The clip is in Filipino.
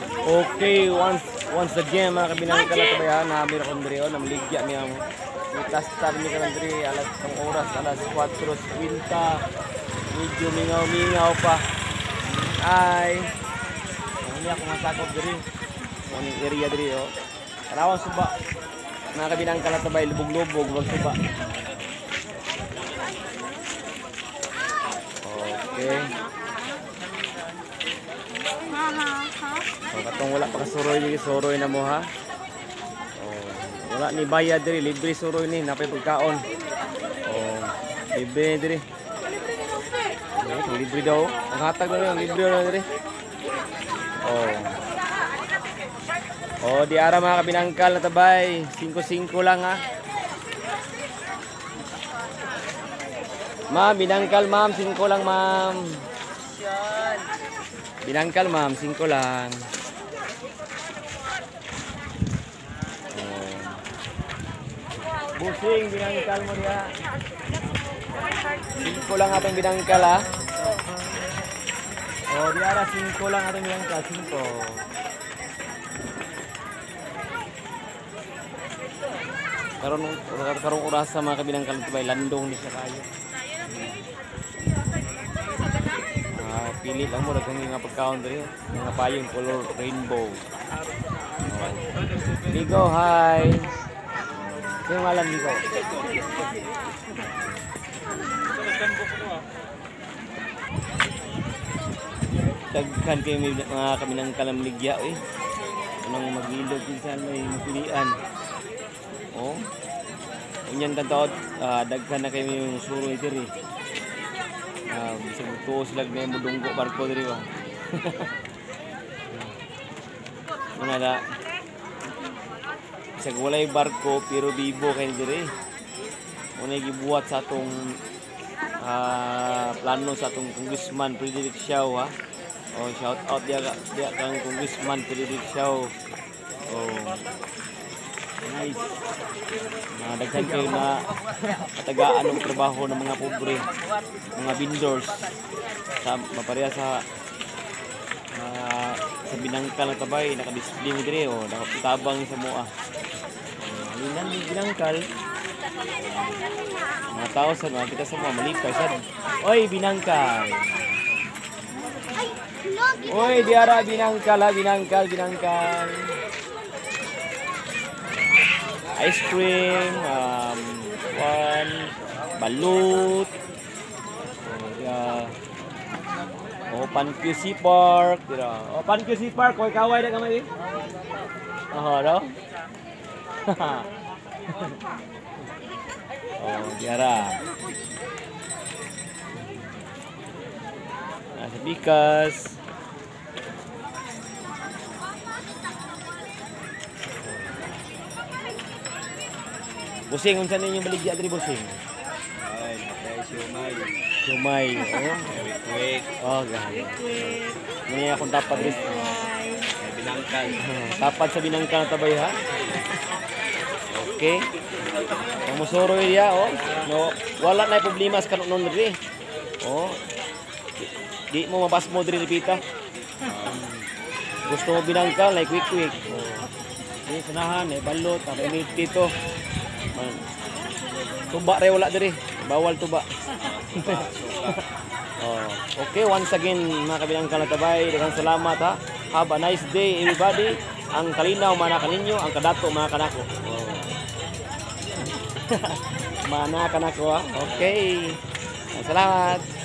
Okay, once once again mga kabinang kalatabayan, namin ako diri oh, namaligya mi ang mitastar mi kanan diri alas ang oras alas 4:50. Medyo mingaw-mingaw pa. Ay. Ano ako masakop diri. Ano area diri oh. Tarawan suba. Mga kabinang kalatabay lubog-lubog wag suba. Okay. Oh, katong wala pa kasuroy ni suroy na mo ha. Oh, wala ni bayad diri, libre suroy ni napay pagkaon. Oh, libre diri. Oh, libre daw. Ang hatag na yun, libre na diri. Oh. Oh, di ara mga kabinangkal na tabay. 5-5 lang ha. Ma'am, binangkal ma'am, 5 lang ma'am. Binangkal ma'am, 5 lang. Busing, binangkal mo diya. 5 lang atong binangkal ha. Oh, di ara 5 lang atong binangkal, 5. Karon karong oras sa mga kabinangkal tibay landong ni siya kayo. Ah, pili lang mo kung nga pagkaon diri, mga payong color rainbow. Oh. Ligo, hi. Sino nga lang Ligo? Daghan kayo may mga kami ng kalamligya eh. Anong magilog minsan may mapilian. Oh. Unyan tantaod, ah, daghan na kayo yung suroy diri. Ah, bisag tuo sila may mudunggo barko diri ba. Mga da. Bisag walay barko pero bibo kay diri. Una gibuhat sa atong ah, plano sa atong congressman Frederick Shaw ha. Oh, shout out dia dia kang congressman Frederick Shaw. Oh. Nice. Mga daghan kayo na katagaan ng trabaho ng mga pobre, mga vendors sa mapareha sa ah, sa binangkal na tabay nakadisplay ni dire oh nakatabang sa moa. Ni binangkal. Mga tao sa mga kita sa mga malipay sad. Oy binangkal. Oy diara binangkal ha binangkal binangkal ice cream, um, one, balut, yeah. oh, QC Park, tira. Oh, QC Park, koy kaway na kamay. Oh, no? oh, diara. Nasa Bikas. Busing, unsa ninyo baligya diri busing? Ay, matay siumay. Sumay. Oh, Very quick. oh gahay. Muni akong tapat diri. May binangkal. Tapat sa binangka na tabay ha. Okay. Ang musoro iya oh. No, wala na problema sa kanon diri. Oh. Di, di mo mabas mo diri pita. gusto mo binangka like quick quick. Oh. Di sanahan eh balot, tapos may dito. Man. Tuba rin wala diri. Bawal tuba. oh, okay, once again mga kabilang kalatabay, daghang salamat ha. Have a nice day everybody. Ang kalinaw mana kaninyo, ang kadato mga kanako. Oh. mana kanako. Okay. Salamat.